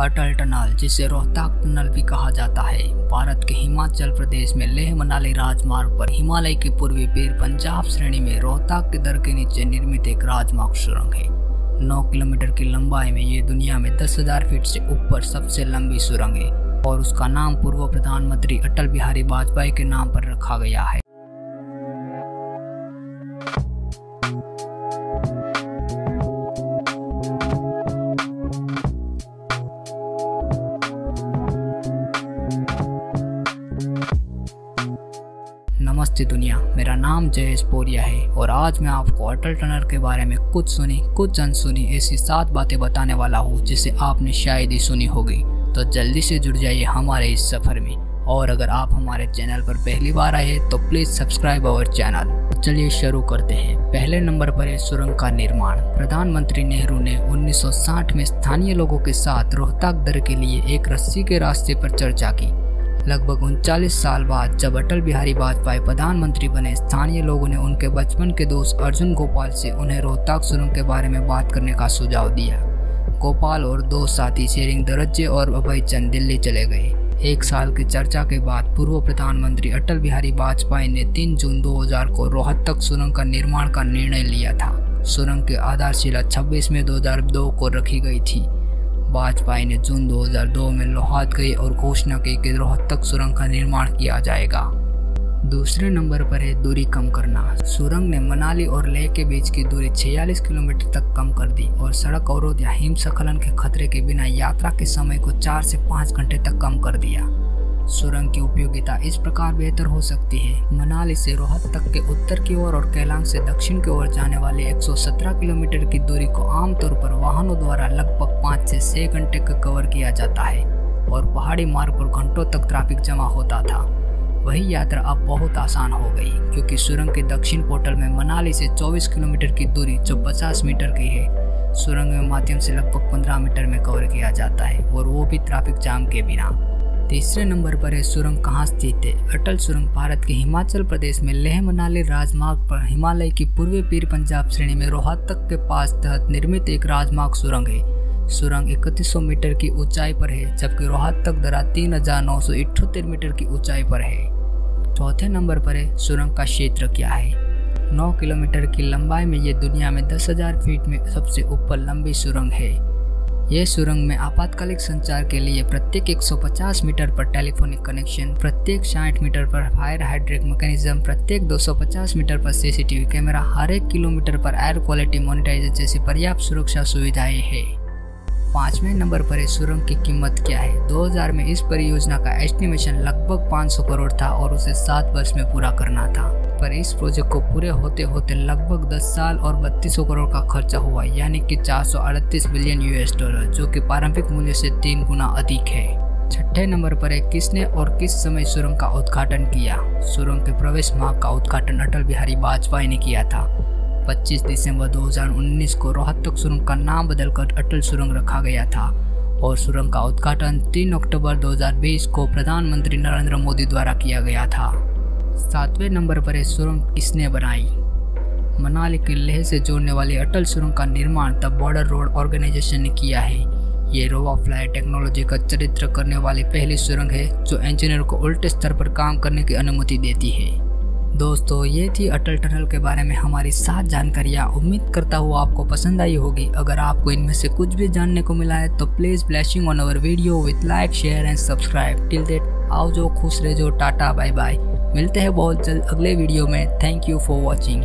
अटल tunnel जिसे रोहताक tunnel भी कहा जाता है। भारत के हिमाचल प्रदेश में लेह मनाली राजमार्ग पर हिमालय के पूर्वी पीर पंजाब श्रेणी में रोहताक के दर के नीचे निर्मित एक राजमार्ग सुरंग है। 9 किलोमीटर की लंबाई में ये दुनिया में 10,000 फीट से ऊपर सबसे लंबी सुरंग है और उसका नाम पूर्व प्रधानमंत्री अटल बिहारी वाजपेयी के नाम पर रखा गया है। नमस्ते दुनिया, मेरा नाम जयेश पोरिया है और आज मैं आपको अटल टनल के बारे में कुछ सुनी, कुछ अनसुनी ऐसी सात बातें बताने वाला हूँ जिसे आपने शायद ही सुनी होगी। तो जल्दी से जुड़ जाइए हमारे इस सफ़र में। और अगर आप हमारे चैनल पर पहली बार आए तो प्लीज़ सब्सक्राइब अवर चैनल। चलिए शुरू करते हैं। पहले नंबर पर है सुरंग का निर्माण। प्रधानमंत्री नेहरू ने 1960 में स्थानीय लोगों के साथ रोहताक दर के लिए एक रस्सी के रास्ते पर चर्चा की। लगभग उनचालीस साल बाद जब अटल बिहारी वाजपेयी प्रधानमंत्री बने, स्थानीय लोगों ने उनके बचपन के दोस्त अर्जुन गोपाल से उन्हें रोहताक सुरंग के बारे में बात करने का सुझाव दिया। गोपाल और दो साथी शेरिंग दरज्जे और अभय चंद दिल्ली चले गए। एक साल की चर्चा के बाद पूर्व प्रधानमंत्री अटल बिहारी वाजपेयी ने 3 जून 2000 को रोहतक सुरंग का निर्माण का निर्णय लिया था। सुरंग की आधारशिला 26 में 2002 को रखी गई थी। वाजपेयी ने जून 2002 में लोहात गई और घोषणा की कि रोहतक सुरंग का निर्माण किया जाएगा। दूसरे नंबर पर है दूरी कम करना। सुरंग ने मनाली और लेह के बीच की दूरी 46 किलोमीटर तक कम कर दी और सड़क अवरोध या हिमस्खलन के खतरे के बिना यात्रा के समय को चार से पाँच घंटे तक कम कर दिया। सुरंग की उपयोगिता इस प्रकार बेहतर हो सकती है। मनाली से रोहतक के उत्तर की ओर और, और कैलांग से दक्षिण की ओर जाने वाली 117 किलोमीटर की दूरी को आमतौर पर वाहनों द्वारा लगभग पाँच से छह घंटे का कवर किया जाता है और पहाड़ी मार्ग पर घंटों तक ट्रैफ़िक जमा होता था। वही यात्रा अब बहुत आसान हो गई क्योंकि सुरंग के दक्षिण पोर्टल में मनाली से 24 किलोमीटर की दूरी जो 50 मीटर की है सुरंग के माध्यम से लगभग 15 मीटर में कवर किया जाता है और वो भी ट्रैफ़िक जाम के बिना। तीसरे नंबर पर है सुरंग कहाँ स्थित है? अटल सुरंग भारत के हिमाचल प्रदेश में लेह मनाली राजमार्ग पर हिमालय की पूर्वी पीर पंजाब श्रेणी में रोहतक के पास तहत निर्मित एक राजमार्ग सुरंग है। सुरंग इकतीस मीटर की ऊंचाई पर है जबकि रोहतक दरा तीन मीटर की ऊंचाई पर है। चौथे नंबर पर है सुरंग का क्षेत्र क्या है? 9 किलोमीटर की लंबाई में ये दुनिया में 10,000 फीट में सबसे ऊपर लंबी सुरंग है। यह सुरंग में आपातकालिक संचार के लिए प्रत्येक 150 मीटर पर टेलीफोनिक कनेक्शन, प्रत्येक 60 मीटर पर फायर हाइड्रिक मैकेनिज्म, प्रत्येक 250 मीटर पर सीसीटीवी कैमरा, हर एक किलोमीटर पर एयर क्वालिटी मॉनिटाइजर जैसी पर्याप्त सुरक्षा सुविधाएँ हैं। पाँचवें नंबर पर इस सुरंग की कीमत क्या है? 2000 में इस परियोजना का एस्टिमेशन लगभग 500 करोड़ था और उसे सात वर्ष में पूरा करना था। पर इस प्रोजेक्ट को पूरे होते होते लगभग 10 साल और बत्तीस करोड़ का खर्चा हुआ, यानी कि चार बिलियन यूएस डॉलर जो कि प्रारंभिक मूल्य से तीन गुना अधिक है। छठे नंबर पर है, किसने और किस समय सुरंग का उद्घाटन किया? सुरंग के प्रवेश मार्ग का उद्घाटन अटल बिहारी वाजपेयी ने किया था। 25 दिसंबर 2019 को रोहतक सुरंग का नाम बदलकर अटल सुरंग रखा गया था और सुरंग का उद्घाटन 3 अक्टूबर 2020 को प्रधानमंत्री नरेंद्र मोदी द्वारा किया गया था। सातवें नंबर पर सुरंग किसने बनाई? मनाली के लेह से जोड़ने वाली अटल सुरंग का निर्माण द बॉर्डर रोड ऑर्गेनाइजेशन ने किया है। ये रोवा फ्लाई टेक्नोलॉजी का चरित्र करने वाली पहली सुरंग है, जो इंजीनियर को उल्टे स्तर पर काम करने की अनुमति देती है। दोस्तों, ये थी अटल टनल के बारे में हमारी सात जानकारियाँ। उम्मीद करता हूँ आपको पसंद आई होगी। अगर आपको इनमें से कुछ भी जानने को मिला है तो please blessing on our video with like share and subscribe till date आओ जो खुश रहे जो, टाटा बाय बाय मिलते हैं बहुत जल्द अगले वीडियो में. Thank you for watching